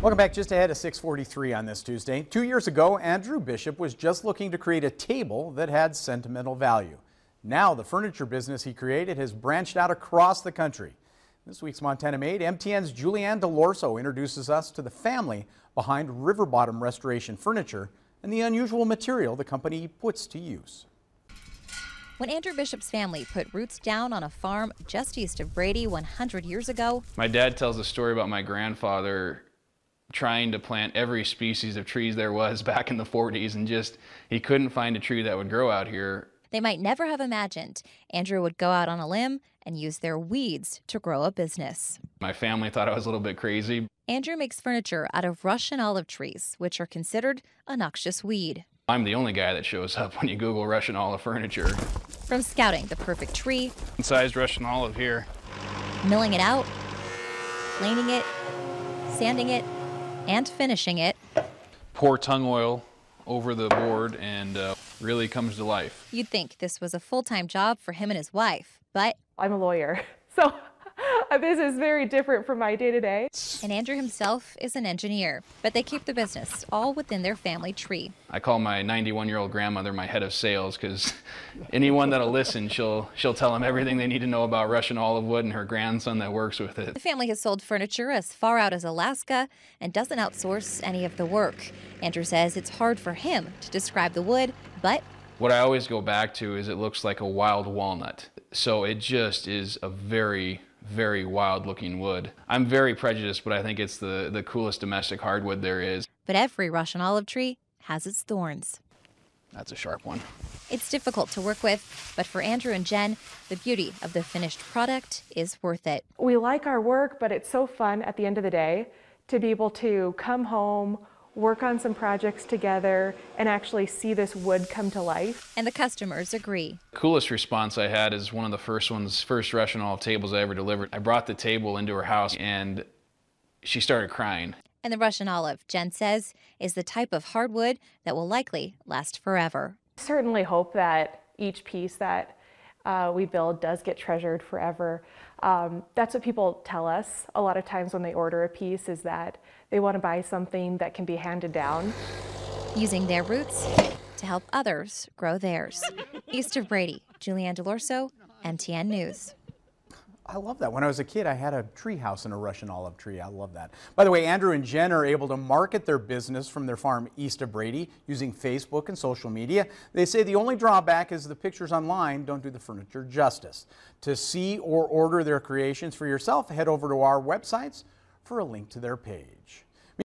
Welcome back just ahead of 643 on this Tuesday. Two years ago, Andrew Bishop was just looking to create a table that had sentimental value. Now the furniture business he created has branched out across the country. This week's Montana Made, MTN's Julianne Dellorso introduces us to the family behind River Bottom Restoration Furniture and the unusual material the company puts to use. When Andrew Bishop's family put roots down on a farm just east of Brady 100 years ago, my dad tells a story about my grandfather trying to plant every species of trees there was back in the 40s and just he couldn't find a tree that would grow out here. They might never have imagined Andrew would go out on a limb and use their weeds to grow a business. My family thought I was a little bit crazy. Andrew makes furniture out of Russian olive trees, which are considered a noxious weed. I'm the only guy that shows up when you Google Russian olive furniture. From scouting the perfect tree, sized Russian olive here, milling it out, planing it, sanding it, and finishing it. Pour tung oil over the board and uh, really comes to life. You'd think this was a full-time job for him and his wife, but... I'm a lawyer, so this is very different from my day to day. And Andrew himself is an engineer, but they keep the business all within their family tree. I call my 91 year old grandmother my head of sales because anyone that'll listen, she'll she'll tell them everything they need to know about Russian olive wood and her grandson that works with it. The family has sold furniture as far out as Alaska and doesn't outsource any of the work. Andrew says it's hard for him to describe the wood, but what I always go back to is it looks like a wild walnut. So it just is a very very wild looking wood. I'm very prejudiced, but I think it's the, the coolest domestic hardwood there is. But every Russian olive tree has its thorns. That's a sharp one. It's difficult to work with, but for Andrew and Jen, the beauty of the finished product is worth it. We like our work, but it's so fun at the end of the day to be able to come home, work on some projects together, and actually see this wood come to life. And the customers agree. Coolest response I had is one of the first ones, first Russian olive tables I ever delivered. I brought the table into her house and she started crying. And the Russian olive, Jen says, is the type of hardwood that will likely last forever. Certainly hope that each piece that uh, we build does get treasured forever. Um, that's what people tell us a lot of times when they order a piece is that they want to buy something that can be handed down. Using their roots to help others grow theirs. East of Brady, Julianne Dellorso, MTN News. I love that. When I was a kid, I had a tree house in a Russian olive tree. I love that. By the way, Andrew and Jen are able to market their business from their farm east of Brady using Facebook and social media. They say the only drawback is the pictures online don't do the furniture justice. To see or order their creations for yourself, head over to our websites for a link to their page.